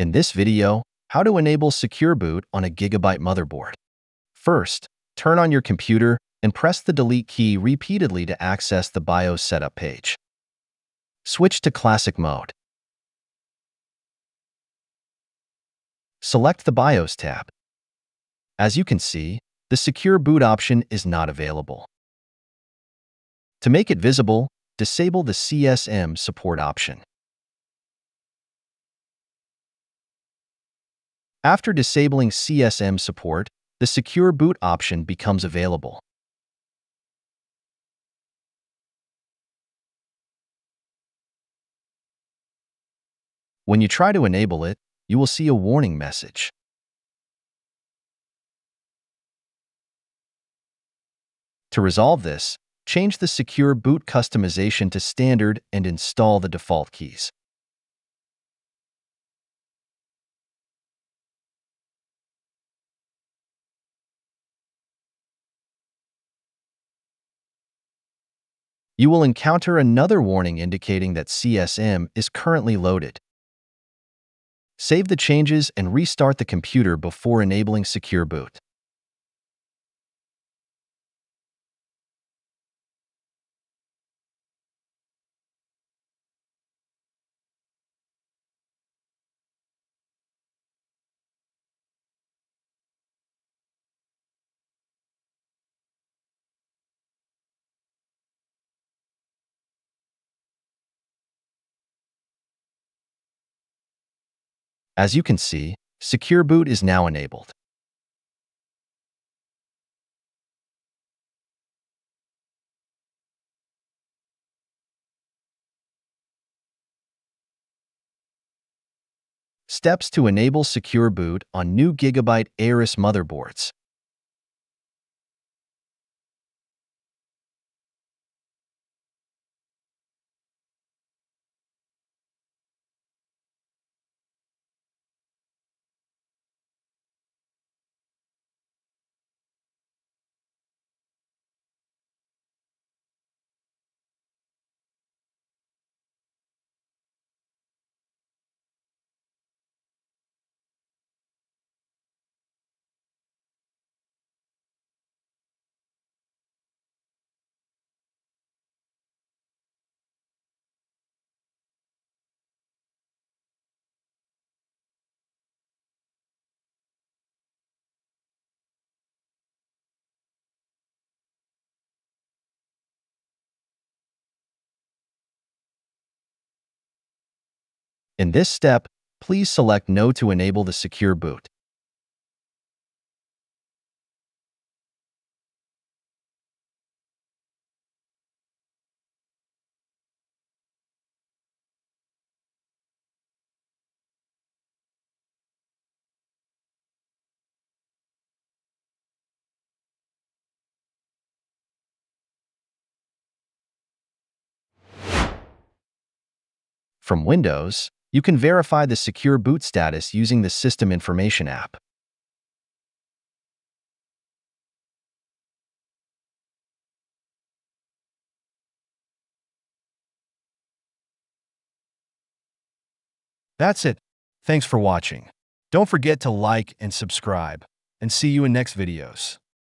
In this video, how to enable Secure Boot on a Gigabyte motherboard. First, turn on your computer and press the Delete key repeatedly to access the BIOS setup page. Switch to Classic Mode. Select the BIOS tab. As you can see, the Secure Boot option is not available. To make it visible, disable the CSM support option. After disabling CSM support, the Secure Boot option becomes available. When you try to enable it, you will see a warning message. To resolve this, change the Secure Boot customization to Standard and install the default keys. You will encounter another warning indicating that CSM is currently loaded. Save the changes and restart the computer before enabling Secure Boot. As you can see, Secure Boot is now enabled. Steps to enable Secure Boot on new Gigabyte Aorus motherboards. In this step, please select No to enable the Secure Boot. From Windows, you can verify the secure boot status using the System Information app. That's it. Thanks for watching. Don't forget to like and subscribe, and see you in next videos.